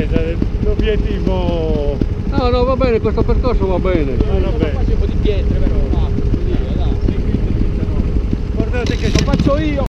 Eh, l'obiettivo... No, no, va bene, questo percorso va bene. Ah, bene. un po' di pietre però. Guardate che Lo faccio io.